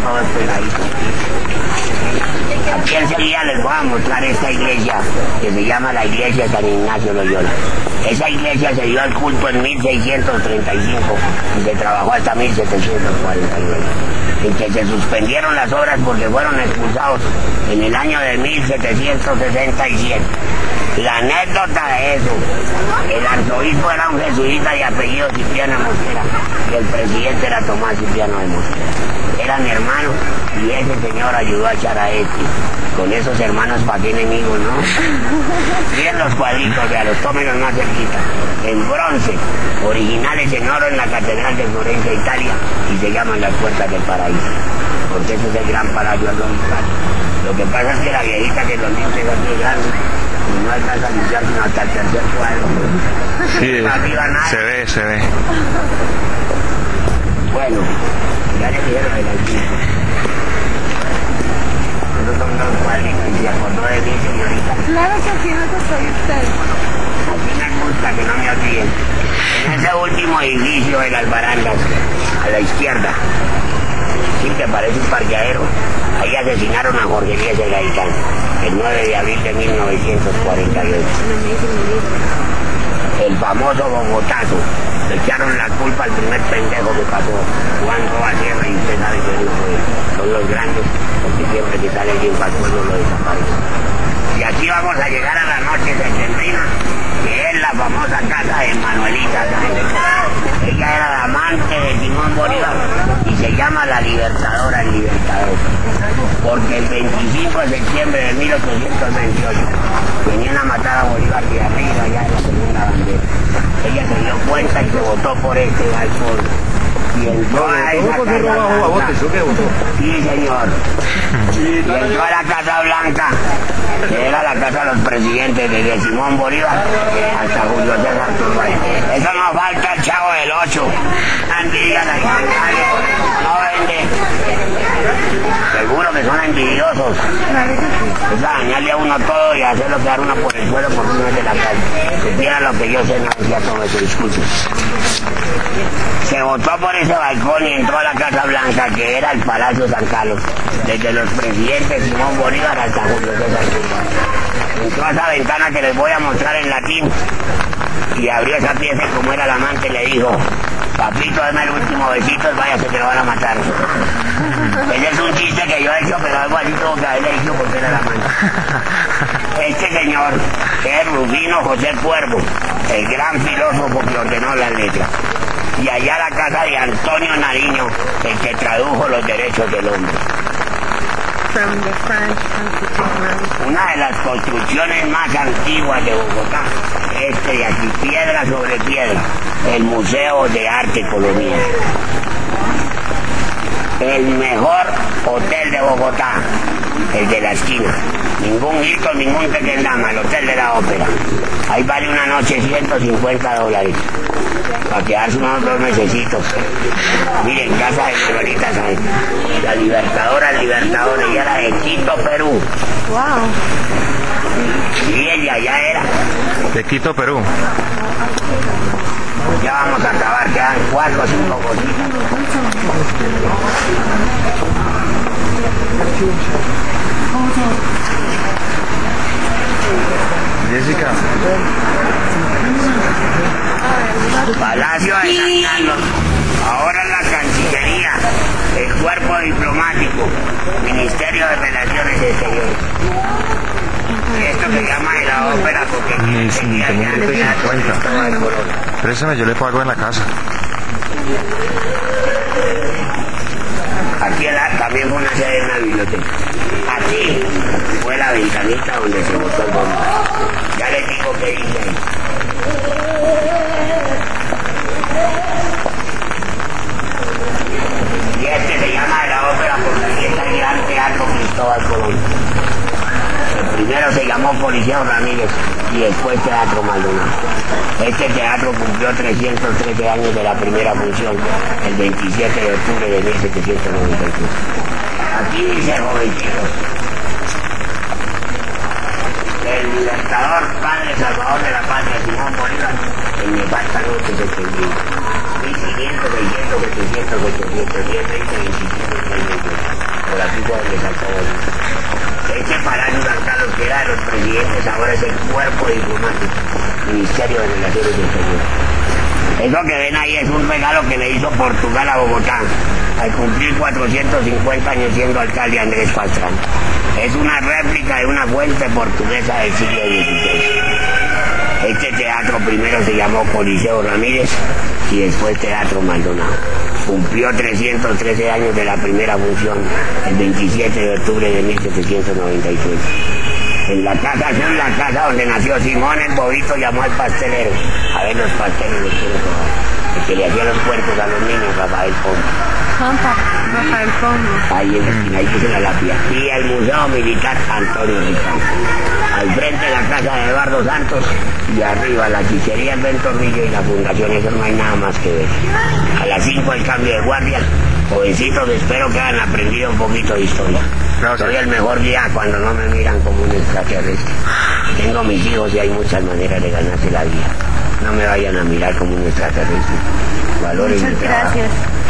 todo es pegadito. Aquí les voy a mostrar esta iglesia que se llama la iglesia San Ignacio Loyola. Esa iglesia se dio al culto en 1635 y se trabajó hasta 1749 en que se suspendieron las obras porque fueron expulsados en el año de 1767. La anécdota de eso, el arzobispo era un jesuita de apellido Cipriano Mosquera y el presidente era Tomás Cipriano de Mosquera. Eran hermanos y ese señor ayudó a echar a este. Con esos hermanos para qué enemigos, ¿no? Miren los cuadritos, ya los tómenos más cerquita. En bronce, originales en oro en la Catedral de Florencia, Italia, y se llaman las puertas del paraíso. Porque ese es el gran palacio arzobispal. Lo que pasa es que la viejita que los dice es así grande y no alcanza a limpiar sino hasta el tercer cuadro. Sí, Para arriba nada. se ve, se ve. Bueno, ya le dijeron el alquiler. Esos son dos cuadritos y se acordó de mí, señorita. Claro que sí, no te soy usted. Así me gusta que no me olviden. En ese último edificio de las barandas, a la izquierda, sí que parece un parqueadero, ahí asesinaron a Jorge Díaz de Gaitán, el 9 de abril de 1948. El famoso Bogotazo. Le echaron la culpa al primer pendejo que pasó, Juan Roa Sierra, y usted sabe que no fue. Son los grandes, porque siempre que sale bien para el lo desaparece. Y aquí vamos a llegar a la noche de es la famosa casa de Manuelita Sáenz. Ella era la amante de Simón Bolívar y se llama la Libertadora el Libertador. Porque el 25 de septiembre de 1828 venían a matar a Bolívar de arriba ya en la segunda bandera. Ella se dio cuenta y se votó por este balcón. Y entró a esa ¿Cómo se roba Casa a Blanca. botes? ¿O qué votó? Sí, señor. Y entró a la Casa Blanca, que era la casa de los presidentes desde Simón Bolívar hasta Julio César Turbay. Eso nos falta el chavo del 8. Andigan ahí, no vende. Seguro que son envidiosos. Es dañarle a uno todo y hacerlo quedar uno por el suelo porque uno de la calle. Supiera lo que yo sé, no decía todo eso, disculpe. Se votó por ese balcón y entró a la Casa Blanca, que era el Palacio San Carlos, desde los presidentes Simón Bolívar hasta Julio César. Entró a esa ventana que les voy a mostrar en latín y abrió esa pieza como era el amante le dijo, papito, dame el último besito, váyase que lo van a matar. Ese es un chiste que yo he hecho, pero algo así tuvo que haberle dicho porque era el amante. Este señor es Rubino José Cuervo, el gran filósofo que ordenó las letras. Y allá la casa de Antonio Nariño, el que tradujo los derechos del hombre. Una de las construcciones más antiguas de Bogotá, este de aquí, piedra sobre piedra, el Museo de Arte Colonial. El mejor hotel de Bogotá, el de la esquina. Ningún Hilton, ningún Tequendama, el hotel de la ópera. Ahí vale una noche 150 dólares. Para quedarse unos dos mesecitos. Miren, casa de Margarita Sáenz. La Libertadora, el Libertador, ella era de Quito, Perú. Wow. Y ella ya era. De Quito, Perú. Ya vamos a acabar, quedan cuatro o cinco cositas. Jessica, Palacio de Ministerio de Relaciones Exteriores. Esto se llama de la ópera porque Ni si que tener teatro cuenta. Cristóbal Colón. préstame, yo le pago en la casa. Aquí en la- también fue una sede de una biblioteca. Aquí fue la ventanita donde se botó el bombo. Ya les digo qué dice ahí. Y este se llama de la ópera porque aquí está el gran teatro Cristóbal Colón. El primero se llamó Policía Ramírez y después Teatro Maldonado. Este teatro cumplió 313 años de la primera función, el 27 de octubre de 1793. Aquí dice jovencitos. El libertador, padre salvador de la patria, Simón Bolívar, en me faltan noches se extendió. 1500, 600, 700, 800, 10, 20, 25, 30, 28. pueblos a todos. Este palacio San Carlos que era de los presidentes, ahora es el cuerpo diplomático, Ministerio de Relaciones Exteriores. Eso que ven ahí es un regalo que le hizo Portugal a Bogotá al cumplir 450 años siendo alcalde Andrés Pastrana. Es una réplica de una fuente portuguesa del siglo XVI. Este teatro primero se llamó Coliseo Ramírez y después Teatro Maldonado. Cumplió 313 años de la primera función el 27 de octubre de 1793. En la casa azul, la casa donde nació Simón el Bobito, llamó al pastelero. A ver los pasteles los quiero probar. El que le hacía los puertos a los niños, Rafael. Pompa. Rafael Pombo. Ahí en la esquina, ahí puso la lápida. Y el Museo Militar Antonio Ricardo. Al frente de la casa de Eduardo Santos y arriba la chichería El Ventorrillo y la fundación, eso no hay nada más que ver. A las 5 el cambio de guardia. Jovencitos, espero que hayan aprendido un poquito de historia. Gracias. Soy el mejor guía cuando no me miran como un extraterrestre. Tengo mis hijos y hay muchas maneras de ganarse la vida. No me vayan a mirar como un extraterrestre. Valoren mi Muchas trabajo. gracias.